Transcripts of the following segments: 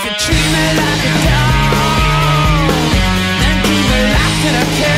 If you treat me like a dog, then keep me locked in a cage.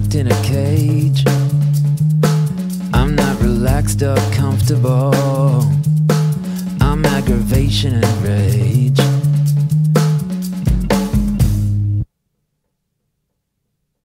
locked in a cage. I'm not relaxed or comfortable. I'm aggravation and rage.